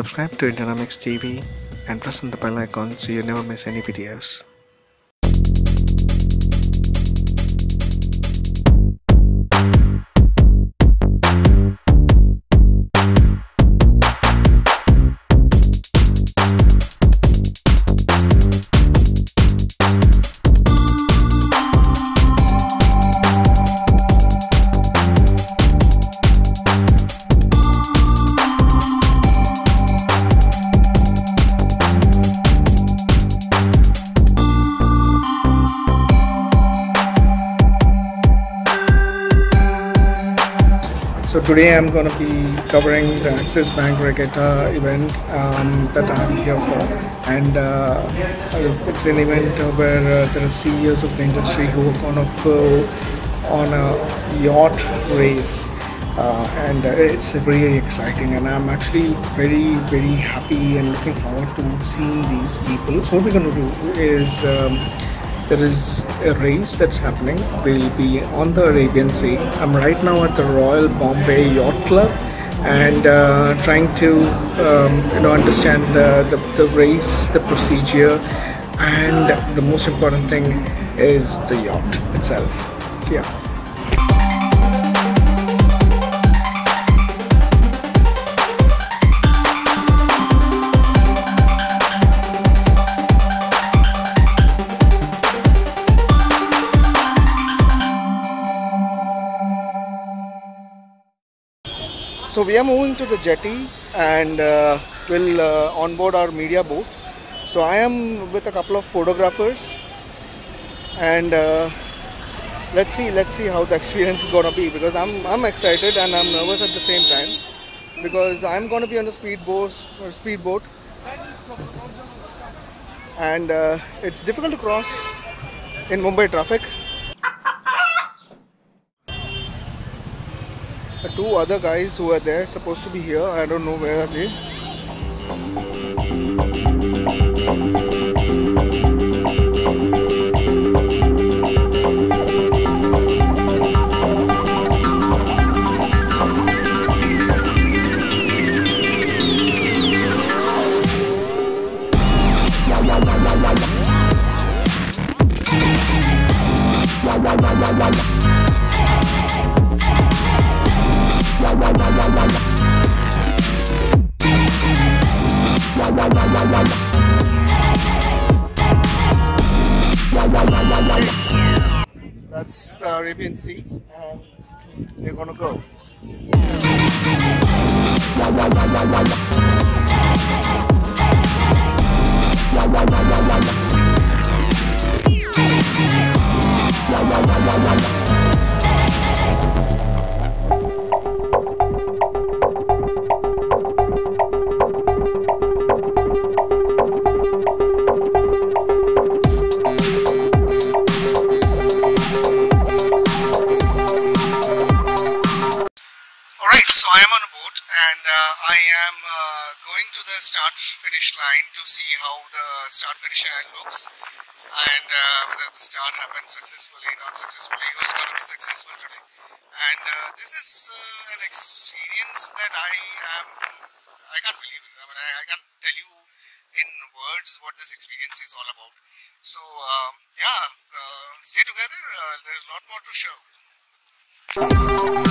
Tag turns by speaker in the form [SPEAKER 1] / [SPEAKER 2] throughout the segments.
[SPEAKER 1] Subscribe to Indianomics TV and press on the bell icon so you never miss any videos. Today I'm going to be covering the Axis Bank Regatta event um, that I'm here for, and uh, it's an event where uh, there are CEOs of the industry who are going to go on a yacht race. Uh, and uh, it's really exciting. And i'm actually very very happy and looking forward to seeing these people. So what we're going to do is um, there is a race that's happening. We'll be on the Arabian Sea. I'm right now at the Royal Bombay Yacht Club and uh, trying to um, you know understand the, the, the race, the procedure, and the most important thing is the yacht itself. So yeah. So we are moving to the jetty and uh, we'll uh, onboard our media boat. So I am with a couple of photographers and uh, let's see let's see how the experience is gonna be because I'm I'm excited and I'm nervous at the same time because I'm gonna be on the speedboat speedboat and uh, it's difficult to cross in Mumbai traffic the two other guys who are there supposed to be here. I don't know where are they arabian sea and we're gonna go so I am on a boat and uh, I am uh, going to the start finish line to see how the start finish line looks and uh, whether the start happened successfully, not successfully, who's going to be successful today. And uh, this is uh, an experience that I am, I can't believe it. I mean, I, I can't tell you in words what this experience is all about. So, um, yeah, uh, stay together. Uh, there's a lot more to show.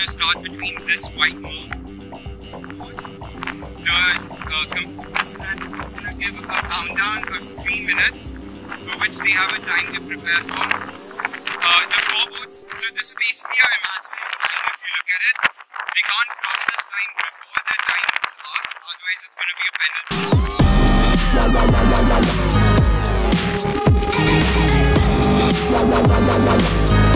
[SPEAKER 2] To start between this white mall. The uh, to give a countdown of three minutes, for which they have a time to prepare for. Uh, the four boats. So this is basically our imaginary line. If you look at it, they can't cross this line before their time is up. Otherwise, it's going to be a penalty.